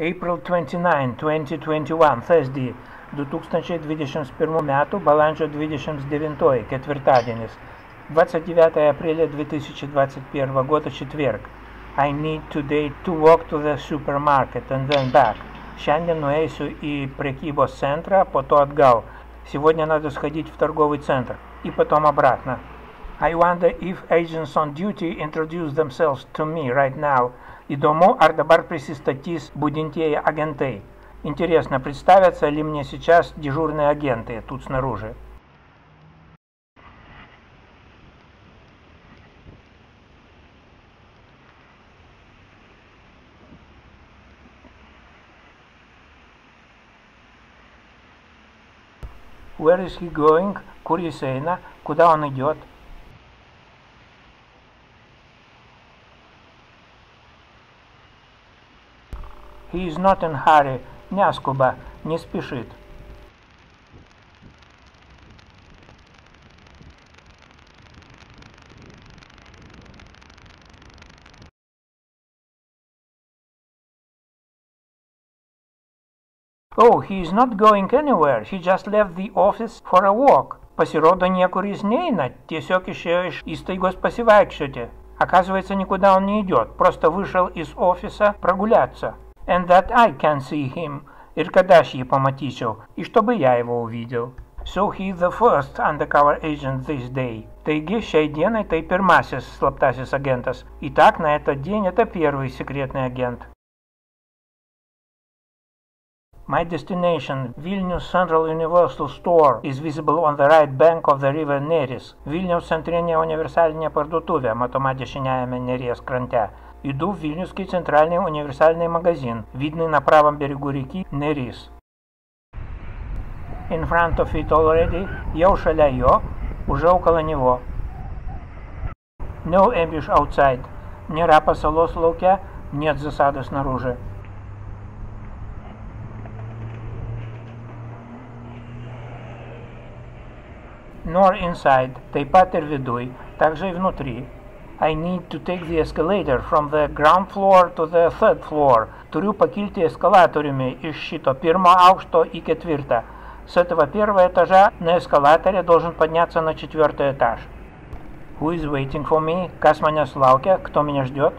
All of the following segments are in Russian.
April 29, 2021, Thursday, 2021 metų balandžio 29, ketvirtadienis, 29 апреля 2021 года, четверг. I need today to walk to the supermarket and then back. Šiandien nueisiu į prekybos центр, по то отгал. Сегодня надо сходить в торговый центр. И потом обратно. I wonder if agents on duty introduce themselves to me right now. Įdomu, ar dabar prisistatys будintieji agentai. Интересно, представятся ли мне сейчас дежурные агенты тут снаружи. Where is he going? Eina? Куда он идет? He is not in hurry. Няскуба. Не спешит. Oh, he is not going anywhere. He just left the office for a walk. Pasirodo, niekur jis neina, tiesiog išėjo iš įstaigos pasivaikščioti. Оказывается, никуда он не идет, просто вышел из офиса прогуляться. And that I can see him. Ir kad aš jį pamatyčiau, и чтобы я его увидел. So he the first undercover agent this day. Таigi, šiai dienai tai pirmasis slaptasis агентас. Итак, на этот день это первый секретный агент. My destination, Vilnius Central Universal Store, is visible on the right bank of the river Neris. Vilniaus centrinė universalinė parduotuvė matoma dešiniajame Neries krante. Иду в Вильнюсский центральный универсальный магазин, видный на правом берегу реки Нерис. In front of it already, я шаля ее, уже около него. No ambush outside. Нера пасалос лауке, нет засады снаружи. nor inside, ir viduj, также и внутри. I need to take the escalator from the ground floor to the third floor. Turiu pakilti eskalatoriumi iš šito pirmo aukšto į ketvirtą. С этого первого этажа на эскалаторе должен подняться на четвертый этаж. Who is waiting for me? Kas manęs laukia? Кто меня ждет?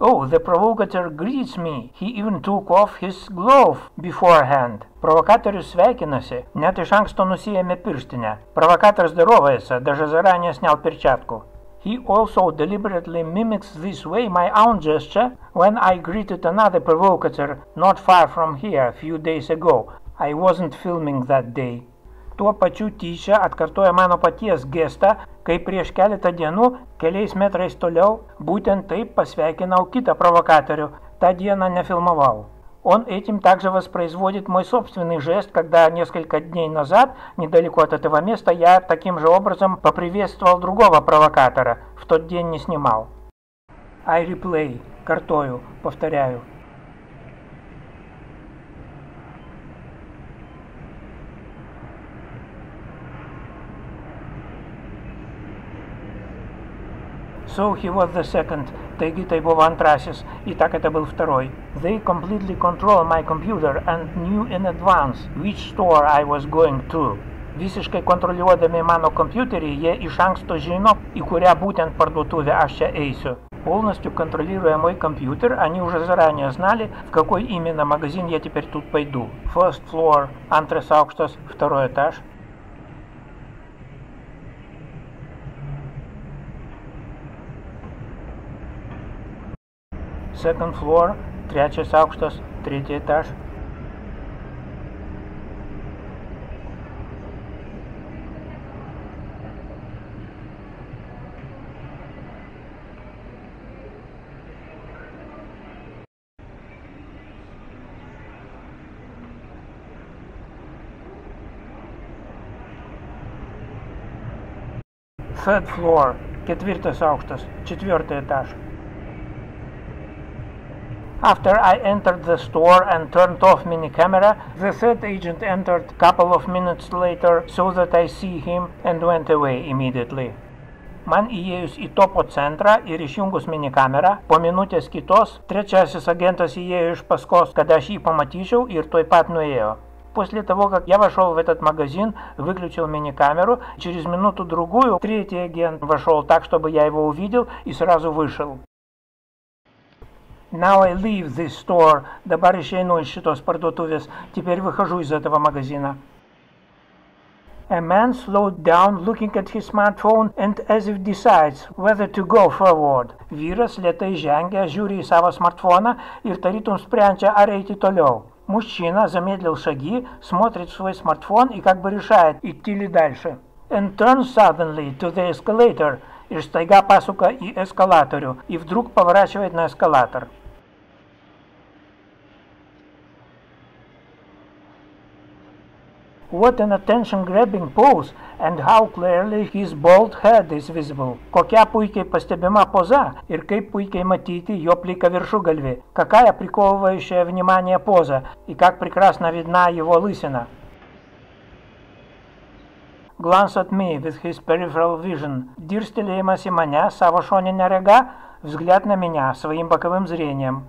Oh, the provocateur greets me. He even took off his glove beforehand. Провокаtorius свекинasi, net iš anksto nusijėmė pirštinę. Провокатор здоровается, даже заранее снял перчатку. He also deliberately mimics this way my own gesture when I greeted another provocateur not far from here a few days ago. I wasn't filming that day. Tuo pačiu tyčia atkartoja mano paties gestą, kai prieš keletą dienų keliais metrais toliau būtent taip посвяйкинал kitą провокаторю. Та dieną нефильмовал. Он этим также воспроизводит мой собственный жест, когда несколько дней назад, недалеко от этого места, я таким же образом поприветствовал другого провокатора. В тот день не снимал. I replay. Картою. Повторяю. So he was the second. Tai buvo antrasis. И так это был второй. They completely control my computer and knew in advance which store I was going to. Visiškai kontroliuodami mano kompiuterį, jie iš anksto žino, į kurią būtent пардутуве aš čia eisiu. Полностью контролируя мой компьютер, они уже заранее знали, в какой именно магазин я теперь тут пойду. First floor, антрес аукштас, второй этаж. second floor, trečias aukštas, tretį etaž. Third floor, ketvirtas aukštas, четвертый этаж. After I entered the store and turned off mini camera, the third agent entered couple of minutes later so that I see him and went away immediately. Man įėjus į topo centrą ir išjungus minikamerą, po minutės kitos, trečiasis агентас įėjo iš paskos, когда aš jį pamatyčiau ir tuoj pat nuėjo. После того, как я вошел в этот магазин, выключил мини-камеру, через минуту-другую третий агент вошел так, чтобы я его увидел и сразу вышел. Now I leave this store. Dabar išeinu iš šitos parduotuvės. Теперь выхожу из этого магазина. A man slowed down looking at his smartphone and as if decides whether to go forward. Vyras lietai žengia, žiūri į savo smartfoną ir tarytum sprendžia, ar eiti toliau. Мужчина замедлил шаги, смотрит в свой смартфон и как бы решает, идти ли дальше. And turns suddenly to the escalator ir staiga pasuka į eskalatorių и вдруг поворачивает на эскалатор. What an attention-grabbing pose and how clearly his bald head is visible. Kokia puikiai pastebima поза ir kaip puikiai matyti jo плика вершугальви. Какая приковывающая внимание поза и как прекрасно видна его лысина. Glance at me with his peripheral vision. Дирстелėjimas į mane savo šoninę regą, взгляд на меня своим боковым зрением.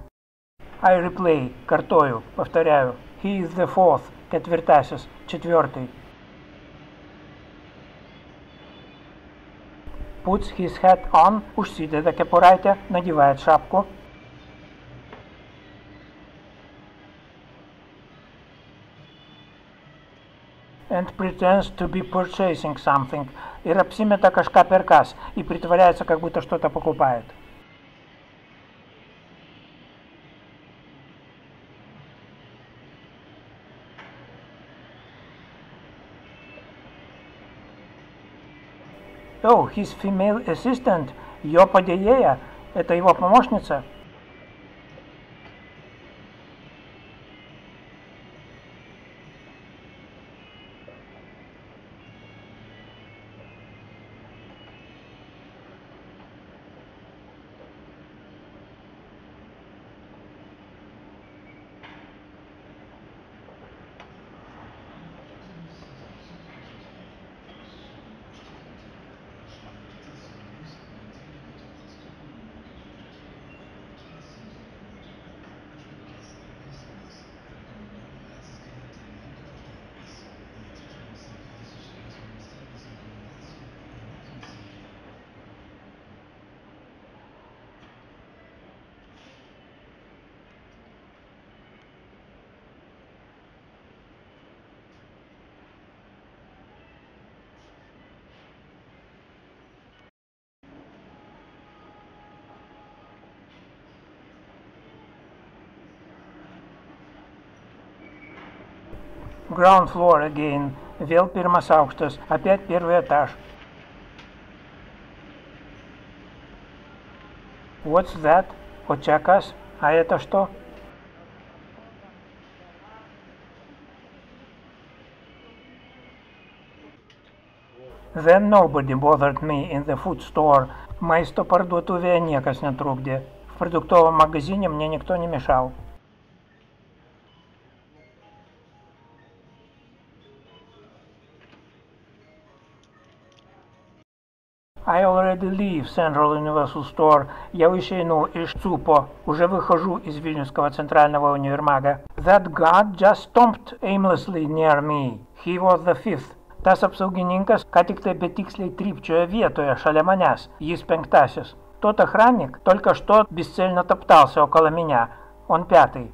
I replay, картою, повторяю. He is the fourth, ketvirtasis, четвертый. Puts his hat on, užsideda kepuraitę, надевает шапку. And pretends to be purchasing something. Ir apsimeta kažką perkas и притворяется, как будто что-то покупает. Oh, his female assistant, ее падеея, это его помощница. Ground floor again. Pirmas aukštas. Опять первый этаж. What's that? Kas? А это что? Then nobody bothered me in the food store. Maisto parduotuvėje niekas netrukdė. В продуктовом магазине мне никто не мешал. I already leave Central Universal Store. Я išeinu iš ЦУПО. Уже выхожу из Вильнюсского центрального универмага. That guard just stomped aimlessly near me. He was the fifth. Tas apsaugininkas ką tik tai betiksliai trypčiojo vietoje šalia manęs. Jis penktasis. Тот охранник только что бесцельно топтался около меня. Он пятый.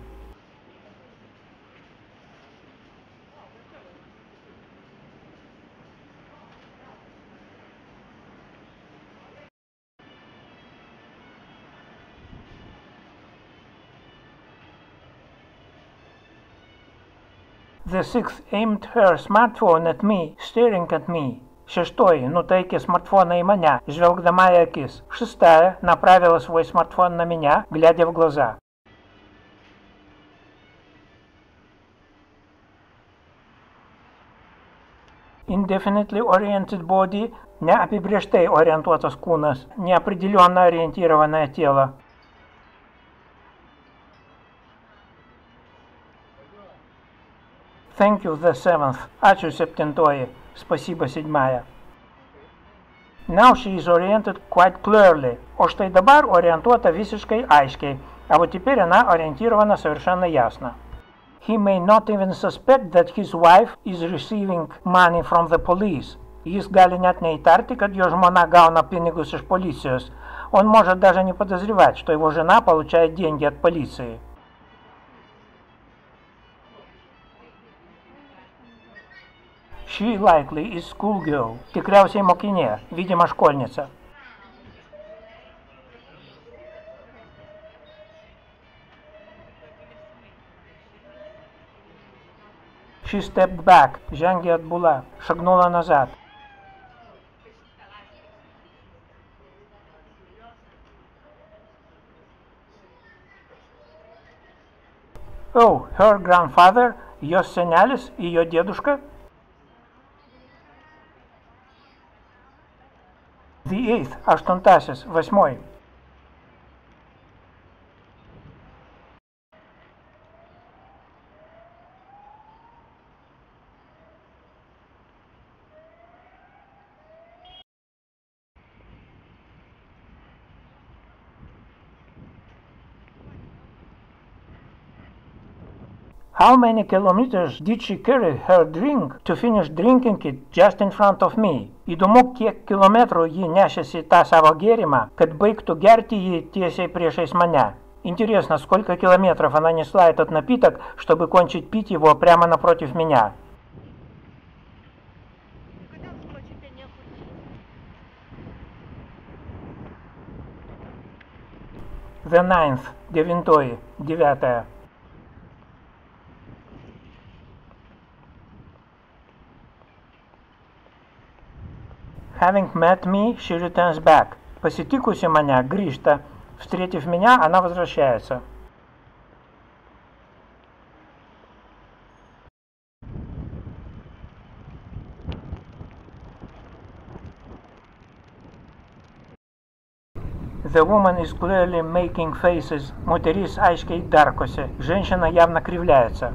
The sixth aimed her smartphone at me, staring at me. Шестой нутейки смартфона и меня, žvelgdama į akis. Шестая направила свой смартфон на меня, глядя в глаза. Indefinitely oriented body – неопределенный ориентуotas кунас, неопределенно ориентированное тело. Thank you, the seventh. Ačiū septintoji. Спасибо, седьмая. Now she is oriented quite clearly. O štai dabar orientuota visiškai aiškiai. А вот теперь она ориентирована совершенно ясно. He may not even suspect that his wife is receiving money from the police. Jis gali net neįtarti, kad jo žmona gauna pinigus iš policijos. Он может даже не подозревать, что его жена получает деньги от полиции. She likely is schoolgirl. Tikriausiai mokinė, видимо, школьница. She stepped back, žengė atbula, šagнула назад. Oh, her grandfather, jos senelis, jo dėduška? The eighth, aštuntasis, восьмой. How many kilometers did she carry her drink to finish drinking it just in front of me? Įdomu, kiek kilometrų ji nešėsi tą savo gėrimą, kad baigtų gerti jį tiesiai priešais мане. Интересно, сколько километров она несла этот напиток, чтобы кончить пить его прямо напротив меня. The ninth, девятой, девятая. Having met me, she returns back. Посетикуси меня, grįžta. Встретив меня, она возвращается. The woman is clearly making faces. Мотерис aiškiai darkosi. Женщина явно кривляется.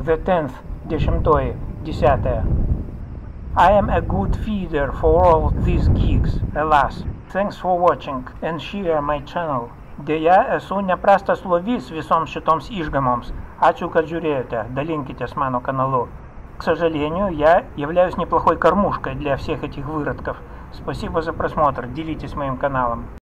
The tenth, десятое, десятое. I am a good feeder for all these geeks, alas. Thanks for watching and share my channel. Deja, esu neprastas lovys visoms šitoms išgamoms. Ačiū, kad žiūrėjote. Dalinkitесь mano каналу. К сожалению, я являюсь неплохой кормушкой для всех этих выродков. Спасибо за просмотр. Делитесь моим каналом.